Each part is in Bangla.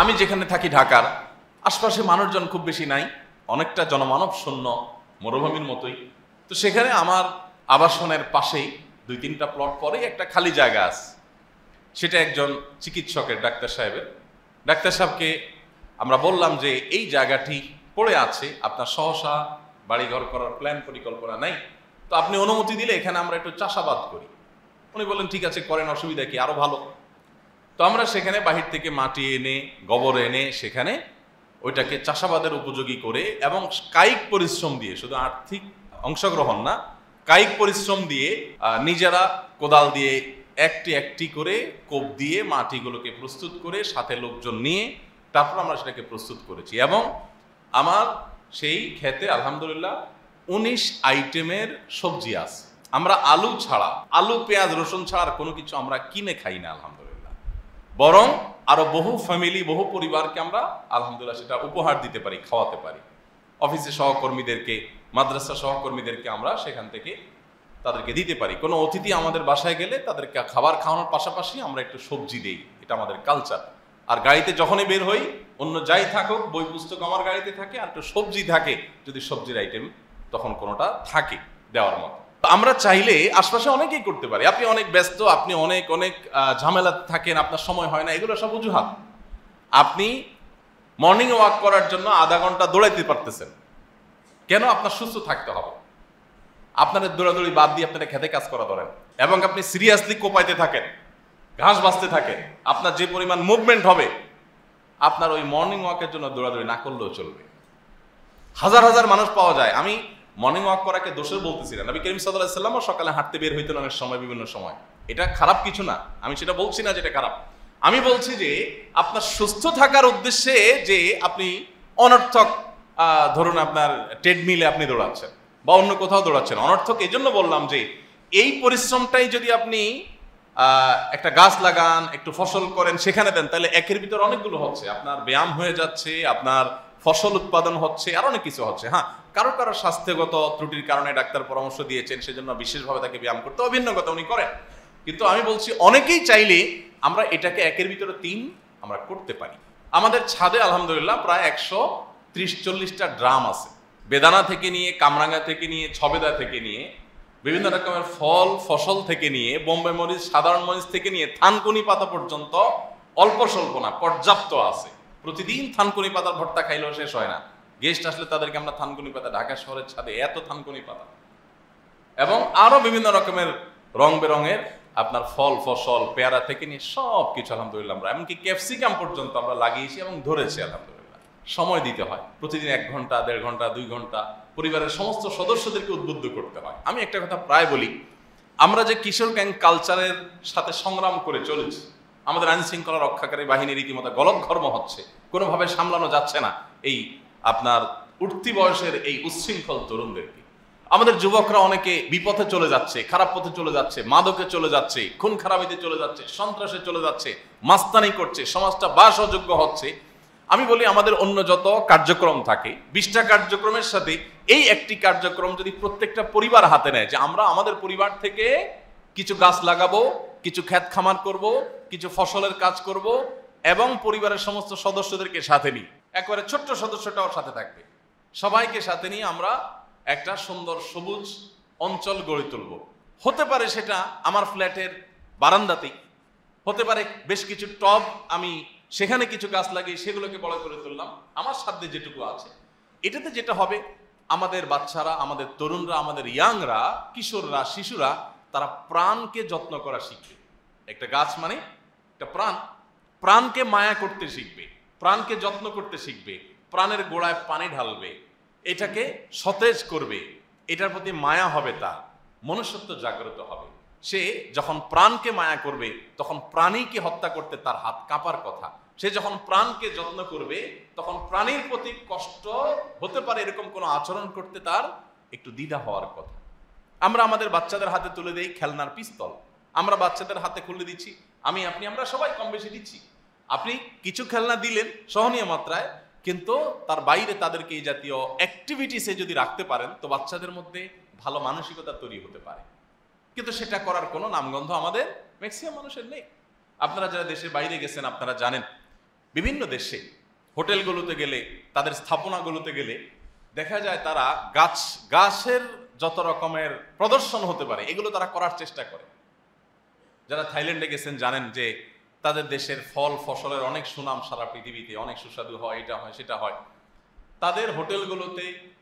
আমি যেখানে থাকি ঢাকার, আশপাশে মানুষজন খুব বেশি নাই, অনেকটা জনমানব শূন্য মরুভূমির মতোই। তো সেখানে আমার আবাসনের পাশেই দুই তিনটা প্লট পরেই একটা খালি জায়গা আছে। সেটা একজন চিকিৎসকের, ডাক্তার সাহেবের। ডাক্তার সাহেবকে আমরা বললাম যে, এই জায়গাটি পড়ে আছে, আপনার সহসা বাড়িঘর করার প্ল্যান পরিকল্পনা নাই। তো আপনি অনুমতি দিলে এখানে আমরা একটু চাষাবাদ করি। উনি বললেন, ঠিক আছে, করেন, অসুবিধা কি? আরও ভালো। তো আমরা সেখানে বাহির থেকে মাটি এনে, গোবর এনে সেখানে ওইটাকে চাষাবাদের উপযোগী করে এবং কায়িক পরিশ্রম দিয়ে, শুধু আর্থিক অংশগ্রহণ না, কায়িক পরিশ্রম দিয়ে নিজেরা কোদাল দিয়ে একটি একটি করে কোপ দিয়ে মাটিগুলোকে প্রস্তুত করে সাথে লোকজন নিয়ে তারপর আমরা সেটাকে প্রস্তুত করেছি। এবং আমার সেই খেতে, আলহামদুলিল্লাহ, উনিশ আইটেমের সবজি আছে। আমরা আলু ছাড়া, আলু, পেঁয়াজ, রসুন ছাড়া কোনো কিছু আমরা কিনে খাই না, আলহামদুলিল্লাহ। বরং আরও বহু ফ্যামিলি বহু পরিবারকে আমরা, আলহামদুলিল্লাহ, সেটা উপহার দিতে পারি, খাওয়াতে পারি। অফিসে সহকর্মীদেরকে মাদ্রাসা সহকর্মীদেরকে আমরা সেখান থেকে তাদেরকে দিতে পারি। কোনো অতিথি আমাদের বাসায় গেলে তাদেরকে খাবার খাওয়ানোর পাশাপাশি আমরা একটু সবজি দেই। এটা আমাদের কালচার আর গাড়িতে যখনই বের হই, অন্য যাই থাকুক, বই পুস্তক আমার গাড়িতে থাকে, আর একটু সবজি থাকে, যদি সবজির আইটেম তখন কোনোটা থাকে দেওয়ার মতো। আমরা চাইলে আশপাশে অনেকেই করতে পারি। আপনি অনেক ব্যস্ত, আপনি অনেক অনেক ঝামেলা থাকেন, আপনার সময় হয় না, এগুলো সব অজুহাত। আপনি মর্নিং ওয়াক করার জন্য আধা ঘণ্টা দৌড়াইতে পারতেছেন। কেন? আপনার সুস্থ থাকতে হবে। আপনাদের দৌড়াদৌড়ি বাদ দিয়ে আপনারা খেতে কাজ করা ধরেন। এবং আপনি সিরিয়াসলি কোপাইতে থাকেন, ঘাস বাঁচতে থাকেন, আপনার যে পরিমাণ মুভমেন্ট হবে, আপনার ওই মর্নিং ওয়াকের জন্য দৌড়াদৌড়ি না করলেও চলবে। হাজার হাজার মানুষ পাওয়া যায়। আমি মর্নিং ওয়াক করাকে দোষের বলতেছি না। নবী করিম সাল্লাহ সকালে হাঁটতে বের হইতেন অনেক সময়, বিভিন্ন সময়। এটা খারাপ কিছু না। আমি সেটা বলছি না যেটা খারাপ। আমি বলছি যে আপনার সুস্থ থাকার উদ্দেশ্যে যে আপনি অনর্থক ধরুন আপনার ট্রেডমিলে আপনি দৌড়াচ্ছেন বা অন্য কোথাও দৌড়াচ্ছেন। অনর্থক এই জন্য বললাম যে এই পরিশ্রমটাই যদি আপনি একটা গাছ লাগান, একটু ফসল করেন, সেখানে দেন, তাহলে একের ভিতর অনেকগুলো হচ্ছে। আপনার ব্যায়াম হয়ে যাচ্ছে, আপনার ফসল উৎপাদন হচ্ছে, আর অনেক কিছু হচ্ছে। হ্যাঁ কারও কারও স্বাস্থ্যগত ত্রুটির কারণে ডাক্তার পরামর্শ দিয়েছেন, সেজন্য বিশেষভাবে তাকে ব্যায়াম করতে অভিন্ন কথা উনি করেন। কিন্তু আমি বলছি, অনেকেই চাইলে আমরা এটাকে একের ভিতরে তিন আমরা করতে পারি। আমাদের ছাদে আলহামদুলিল্লাহ প্রায় একশো ত্রিশ চল্লিশটা ড্রাম আছে। বেদানা থেকে নিয়ে, কামরাঙ্গা থেকে নিয়ে, ছবেদা থেকে নিয়ে, বিভিন্ন রকমের ফল, ফসল থেকে নিয়ে, বোম্বে মরিচ, সাধারণ মরিচ থেকে নিয়ে, থানকুনি পাতা পর্যন্ত অল্প স্বল্প না, পর্যাপ্ত আছে। প্রতিদিন থানকুনি পাতার ভর্তা খাইলেও শেষ হয় না। গেস্ট আসলে তাদেরকে আমরা থানকুনি পাতা, ঢাকা শহরের ছাদে এত থানকুনি পাতা। এবং আরও বিভিন্ন রকমের রং বেরঙের আপনার ফল, ফসল, পেয়ারা থেকে নিয়ে সব কিছু আলহামদুলিল্লাহ আমরা। এমনকি ক্যাপসিকাম পর্যন্ত আমরা লাগিয়েছি এবং ধরেছি আলহামদুলিল্লাহ। সময় দিতে হয়। প্রতিদিন এক ঘণ্টা, দেড় ঘণ্টা, দুই ঘণ্টা পরিবারের সমস্ত সদস্যদেরকে উদ্বুদ্ধ করতে হয়। আমি একটা কথা প্রায় বলি, আমরা যে কিশোর গ্যাং কালচারের সাথে সংগ্রাম করে চলেছি, আমাদের আইন শৃঙ্খলা রক্ষাকারী বাহিনী রীতিমতো গলদঘর্ম হচ্ছে, কোনোভাবে সামলানো যাচ্ছে না এই আপনার উঠতি বয়সের এই উচ্ছৃঙ্খল তরুণদেরকে। আমাদের যুবকরা অনেকে বিপথে চলে যাচ্ছে, খারাপ পথে চলে যাচ্ছে, মাদকে চলে যাচ্ছে, খুন খারাপিতে চলে যাচ্ছে, সন্ত্রাসে চলে যাচ্ছে, মাস্তানি করছে, সমাজটা বাস অযোগ্য হচ্ছে। আমি বলি আমাদের অন্য যত কার্যক্রম থাকে, বিশটা কার্যক্রমের সাথে এই একটি কার্যক্রম যদি প্রত্যেকটা পরিবার হাতে নেয় যে আমরা আমাদের পরিবার থেকে কিছু গাছ লাগাবো, কিছু ক্ষেত খামার করব, কিছু ফসলের কাজ করব এবং পরিবারের সমস্ত সদস্যদেরকে সাথে নিই। একবারে ছোট্ট সদস্যটাও সাথে থাকবে। সবাইকে সাথে নিয়ে আমরা একটা সুন্দর সবুজ অঞ্চল গড়ে তুলব। হতে পারে সেটা আমার ফ্ল্যাটের বারান্দাতেই। হতে পারে বেশ কিছু টব আমি সেখানে কিছু গাছ লাগিয়ে সেগুলোকে বড় করে তুললাম। আমার সাধ্যে যেটুকু আছে। এটাতে যেটা হবে, আমাদের বাচ্চারা, আমাদের তরুণরা, আমাদের ইয়াংরা, কিশোররা, শিশুরা, তারা প্রাণকে যত্ন করা শিখবে। একটা গাছ মানে একটা প্রাণ। প্রাণকে মায়া করতে শিখবে। প্রাণকে যত্ন করতে শিখবে, প্রাণের গোড়ায় পানি ঢালবে, এটাকে সতেজ করবে, এটার প্রতি মায়া হবে তার মনুষ্যত্ব জাগ্রত হবে। সে যখন প্রাণকে মায়া করবে, তখন প্রাণীকে হত্যা করতে তার হাত কাঁপার কথা। সে যখন প্রাণকে যত্ন করবে, তখন প্রাণীর প্রতি কষ্ট হতে পারে এরকম কোনো আচরণ করতে তার একটু দ্বিধা হওয়ার কথা। আমরা আমাদের বাচ্চাদের হাতে তুলে দেই খেলনার পিস্তল। আমরা বাচ্চাদের হাতে খুলে দিচ্ছি, আমি, আপনি, আমরা সবাই কম বেশি দিচ্ছি। আপনি কিছু খেলনা দিলেন সহনীয় মাত্রায়, কিন্তু তার বাইরে তাদেরকে এই জাতীয় অ্যাক্টিভিটিসে যদি রাখতে পারেন, তো বাচ্চাদের মধ্যে ভালো মানসিকতা তৈরি হতে পারে। কিন্তু সেটা করার কোনো নামগন্ধ আমাদের ম্যাক্সিমাম মানুষের নেই। আপনারা যারা দেশের বাইরে গেছেন, আপনারা জানেন, বিভিন্ন দেশে হোটেলগুলোতে গেলে, তাদের স্থাপনাগুলোতে গেলে দেখা যায় তারা গাছ, গাছের যত রকমের প্রদর্শন হতে পারে, এগুলো তারা করার চেষ্টা করে। যারা থাইল্যান্ডে গেছেন, জানেন যে তাদের দেশের ফল, ফসলের অনেক সুনাম সারা পৃথিবীতে, অনেক সুস্বাদু হয়, এটা হয়, সেটা হয়। তাদের হোটেলগুলোতে,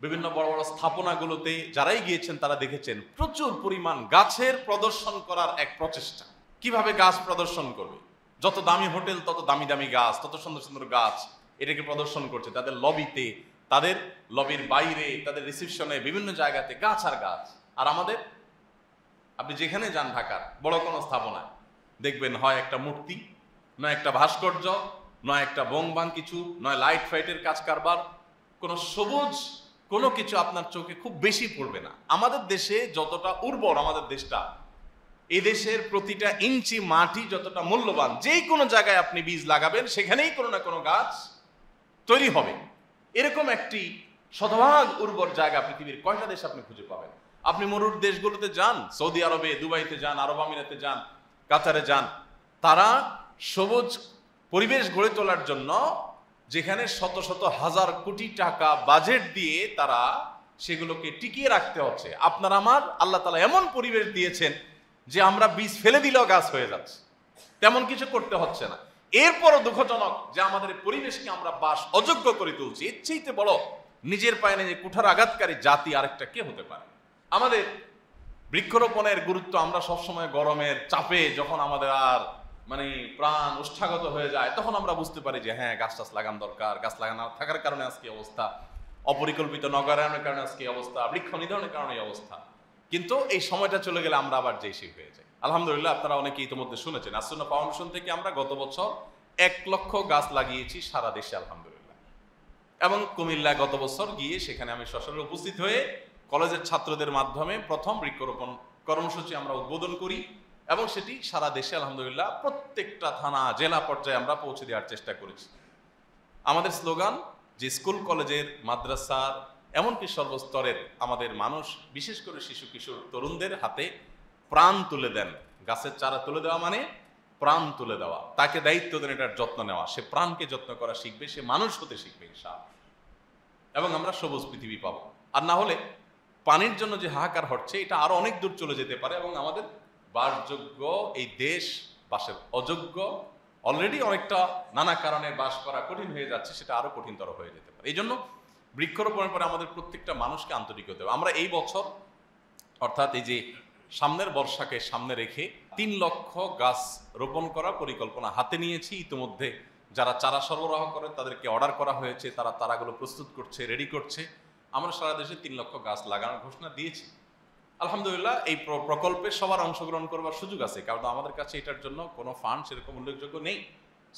বিভিন্ন বড় বড় স্থাপনাগুলোতে যারাই গিয়েছেন, তারা দেখেছেন প্রচুর পরিমাণ গাছের প্রদর্শন করার এক প্রচেষ্টা। কীভাবে গাছ প্রদর্শন করবে? যত দামি হোটেল, তত দামি দামি গাছ, তত সুন্দর সুন্দর গাছ এটাকে প্রদর্শন করছে। তাদের লবিতে, তাদের লবির বাইরে, তাদের রিসিপশনে, বিভিন্ন জায়গাতে গাছ আর গাছ। আর আমাদের, আপনি যেখানে যান ঢাকার, বড় কোনো স্থাপনায় দেখবেন হয় একটা মূর্তি, নয় একটা ভাস্কর্য, নয় একটা বংবাং কিছু, নয় লাইট ফাইটের কাজ কারবার, কোনো সবুজ, কোনো কিছু আপনার চোখে খুব বেশি পড়বে না। আমাদের দেশে যতটা উর্বর আমাদের দেশটা, এই দেশের প্রতিটা ইঞ্চি মাটি যতটা মূল্যবান, যেই কোনো জায়গায় আপনি বীজ লাগাবেন, সেখানেই কোনো না কোনো গাছ তৈরি হবে। এরকম একটি শতভাগ উর্বর জায়গা পৃথিবীর কয়টা দেশ আপনি খুঁজে পাবেন? আপনি মরুর দেশগুলোতে যান, সৌদি আরবে, দুবাইতে যান, আরব আমিরাতে যান কাতারে যান। তারা সবুজ পরিবেশ গড়ে তোলার জন্য যেখানে শত শত হাজার কোটি টাকা বাজেট দিয়ে তারা সেগুলোকে টিকিয়ে রাখতে হচ্ছে। আপনার আমার আল্লাহ তালা এমন পরিবেশ দিয়েছেন যে আমরা বীজ ফেলে দিলেও গাছ হয়ে যাচ্ছে। তেমন কিছু করতে হচ্ছে না। এরপরও দুঃখজনক যে আমাদের পরিবেশকে আমরা বাস অযোগ্য করে তুলছি। এর চেয়েতে বড় নিজের পায়ে নিজে কুঠার আঘাতকারী জাতি আরেকটা কে হতে পারে? আমাদের বৃক্ষরোপণের গুরুত্ব আমরা সবসময় গরমের চাপে যখন আমাদের আর মানে প্রাণ উষ্ঠাগত হয়ে যায়, তখন আমরা বুঝতে পারি যে হ্যাঁ গাছ টাছ লাগান দরকার। গাছ লাগানো থাকার কারণে আজকে অবস্থা। অপরিকল্পিত নগরায়নের কারণে আজকে অবস্থা। বৃক্ষ নিধনের কারণে অবস্থা। কিন্তু এই সময়টা চলে গেলে আমরা আবার যেই সেই হয়ে যাই। আলহামদুলিল্লাহ, আপনারা অনেকে ইতিমধ্যে শুনেছেন। আসন্ন ফাউন্ডেশন থেকে আমরা গত বছর এক লক্ষ গাছ লাগিয়েছি সারা দেশে, আলহামদুলিল্লাহ। এবং কুমিল্লা গত বছর গিয়ে সেখানে আমি সশরীরে উপস্থিত হয়ে কলেজের ছাত্রদের মাধ্যমে প্রথম বৃক্ষরোপণ কর্মসূচি আমরা উদ্বোধন করি এবং সেটি সারা দেশে, আলহামদুলিল্লাহ, প্রত্যেকটা থানা, জেলা পর্যায়ে আমরা পৌঁছে দেওয়ার চেষ্টা করেছি। আমাদের স্লোগান, যে স্কুল, কলেজের, মাদ্রাসার, এমনকি সর্বস্তরের আমাদের মানুষ, বিশেষ করে শিশু, কিশোর, তরুণদের হাতে প্রাণ তুলে দেন। গাছের চারা তুলে দেওয়া মানে প্রাণ তুলে দেওয়া। তাকে দায়িত্ব দেন এটার যত্ন নেওয়া। সে প্রাণকে যত্ন করা শিখবে, সে মানুষ হতে শিখবে, ইনশাআল্লাহ। এবং আমরা সবুজ পৃথিবী পাবো। আর না হলে পানির জন্য যে হাহাকার হচ্ছে, এটা আরও অনেক দূর চলে যেতে পারে এবং আমাদের বাসযোগ্য এই দেশ, বাসের অযোগ্য অলরেডি অনেকটা নানা কারণে বাস করা কঠিন হয়ে যাচ্ছে, সেটা আরও কঠিনতর হয়ে যেতে পারে। এই জন্য বৃক্ষরোপণের পরে আমাদের প্রত্যেকটা মানুষকে আন্তরিক হতে হবে। আমরা এই বছর, অর্থাৎ এই যে সামনের বর্ষাকে সামনে রেখে তিন লক্ষ গাছ রোপণ করার পরিকল্পনা হাতে নিয়েছি। ইতিমধ্যে যারা চারা সরবরাহ করে, তাদেরকে অর্ডার করা হয়েছে, তারা তারাগুলো প্রস্তুত করছে রেডি করছে। আমরা সারা দেশে তিন লক্ষ গাছ লাগানোর ঘোষণা দিয়েছি। আলহামদুলিল্লাহ, এই প্রকল্পে সবার অংশগ্রহণ করবার সুযোগ আছে, কারণ আমাদের কাছে এটার জন্য কোনো ফান্ড সেরকম উল্লেখযোগ্য নেই।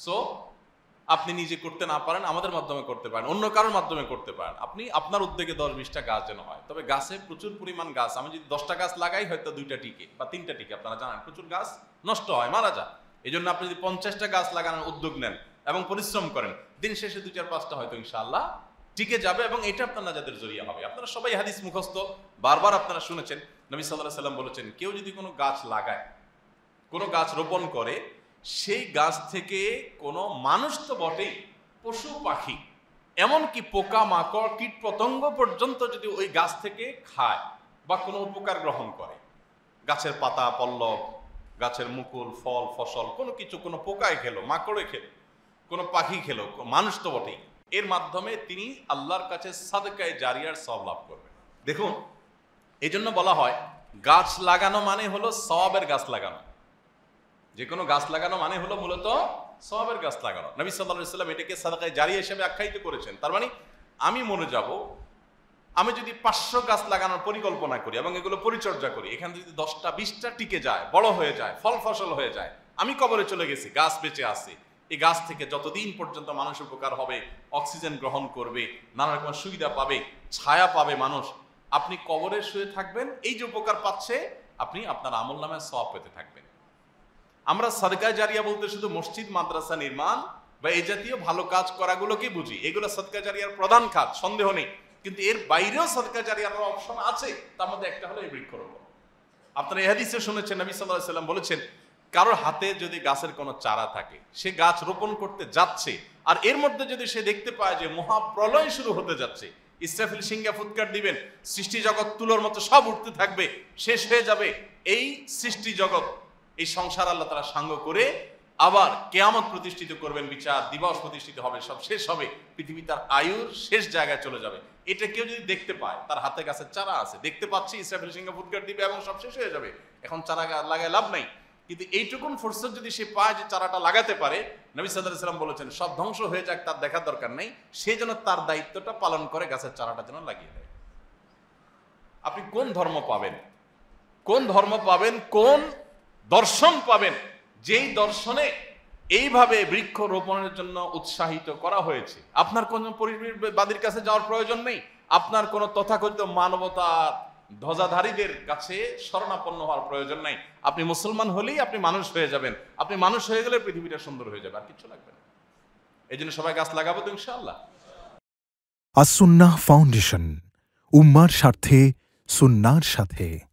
সো আপনি নিজে করতে না পারেন, আমাদের মাধ্যমে করতে পারেন, অন্য কারোর মাধ্যমে করতে পারেন। আপনি, আপনার উদ্যোগে দশ বিশটা গাছ যেন হয়। তবে গাছে প্রচুর পরিমাণ গাছ, আমি যদি দশটা গাছ লাগাই, হয়তো দুইটা টিকে বা তিনটা টিকে। আপনারা জানেন, প্রচুর গাছ নষ্ট হয়, মারা যায়। এই জন্য আপনি যদি পঞ্চাশটা গাছ লাগানোর উদ্যোগ নেন এবং পরিশ্রম করেন, দিন শেষে দুই চার পাঁচটা হয়তো ইনশাআল্লাহ টিকে যাবে এবং এটা আপনার নাজাদের জড়িয়ে হবে। আপনারা সবাই হাদিস মুখস্থ। বারবার আপনারা শুনেছেন, নবী সাল্লাহ সাল্লাম বলেছেন, কেউ যদি কোনো গাছ লাগায়, কোনো গাছ রোপণ করে, সেই গাছ থেকে কোনো মানুষ তো বটেই, পশু পাখি, এমনকি পোকা মাকড় কীট পতঙ্গ পর্যন্ত যদি ওই গাছ থেকে খায় বা কোনো উপকার গ্রহণ করে, গাছের পাতা, পল্লব, গাছের মুকুল, ফল, ফসল, কোনো কিছু, কোনো পোকায় খেলো, মাকড়ে খেলো, কোনো পাখি খেলো, মানুষ তো বটেই। এর মাধ্যমে তিনি আল্লাহর কাছে সাদকায় জারিয়ার সব লাভ করবেন। দেখুন এই জন্য বলা হয়, গাছ লাগানো মানে হলো সবের গাছ লাগানো। যে কোনো গাছ লাগানো মানে হলো মূলত সবের গাছ লাগানো। নবী সাল্লাহ সাল্লাম এটাকে সাদাকায় জারি হিসেবে আখ্যায়িত করেছেন। তার মানে আমি মনে যাব, আমি যদি পাঁচশো গাছ লাগানোর পরিকল্পনা করি এবং এগুলো পরিচর্যা করি, এখানে যদি দশটা, বিশটা টিকে যায়, বড় হয়ে যায়, ফল ফসল হয়ে যায়, আমি কবরে চলে গেছি, গাছ বেঁচে আছে এই গাছ থেকে যতদিন পর্যন্ত মানুষ উপকার হবে, অক্সিজেন গ্রহণ করবে, নানা রকম সুবিধা পাবে, ছায়া পাবে মানুষ, আপনি কবরে শুয়ে থাকবেন, এই যে উপকার পাচ্ছে, আপনি আপনার আমল নামে সব পেতে থাকবেন। আমরা সাদকা জারিয়া বলতে শুধু মসজিদ, মাদ্রাসা নির্মাণ বা এই জাতীয় ভালো কাজ করাগুলোকে বুঝি? এগুলো সদকা জারিয়ার প্রধান কাজ, সন্দেহ নেই। কিন্তু এর বাইরেও সদকা জারিয়ার অপশন আছে, তার মধ্যে একটা হলো এই বৃক্ষরোপণ। আপনারা এই হাদিসে শুনেছেন, নবী আলাইহি সাল্লাম বলেছেন কারোর হাতে যদি গাছের কোনো চারা থাকে, সে গাছ রোপণ করতে যাচ্ছে, আর এর মধ্যে যদি সে দেখতে পায় যে মহাপ্রলয় শুরু হতে যাচ্ছে, ইসরাফিল সিংহা ফুৎকার দিবেন, সৃষ্টি জগৎ তুলোর মতো সব উঠতে থাকবে, শেষ হয়ে যাবে। এই সৃষ্টি জগৎ, এই সংসার আল্লাহ তারা সাঙ্গ করে আবার কেয়ামত প্রতিষ্ঠিত করবেন, বিচার দিবস প্রতিষ্ঠিত হবে, সব শেষ হবে, পৃথিবী তার আয়ুর শেষ জায়গায় চলে যাবে। এটা কেউ যদি দেখতে পায়, তার হাতে গাছের চারা আছে, দেখতে পাচ্ছি ইসরাফিল সিংহা ফুৎকার দিবে এবং সব শেষ হয়ে যাবে। এখন চারা লাগায় লাভ নাই। কিন্তু এইটুকুন ফুরসত যদি সে পায় যে চারাটা লাগাতে পারে, নবী সাল্লাহ সাল্লাম বলেছেন, সব ধ্বংস হয়ে যাক, তার দেখার দরকার নেই, সে যেন তার দায়িত্বটা পালন করে, গাছের চারাটা যেন লাগিয়ে দেয়। আপনি কোন ধর্ম পাবেন? কোন ধর্ম পাবেন? কোন দর্শন পাবেন? যেই দর্শনে এইভাবে বৃক্ষ রোপণের জন্য উৎসাহিত করা হয়েছে, আপনার কোন পরিবাদীর কাছে যাওয়ার প্রয়োজন নেই। আপনার কোনো তথাকথিত মানবতার ধ্বজাধারীদের কাছে শরণাপন্ন হওয়ার প্রয়োজন নাই। আপনি মুসলমান হলেই আপনি মানুষ হয়ে যাবেন। আপনি মানুষ হয়ে গেলে পৃথিবীটা সুন্দর হয়ে যাবে, আর কিছু লাগবে না। এই জন্য সবাই গাছ লাগাবো তো ইনশাআল্লাহ। আসুন্না ফাউন্ডেশন, উম্মার স্বার্থে, সুন্নার সাথে।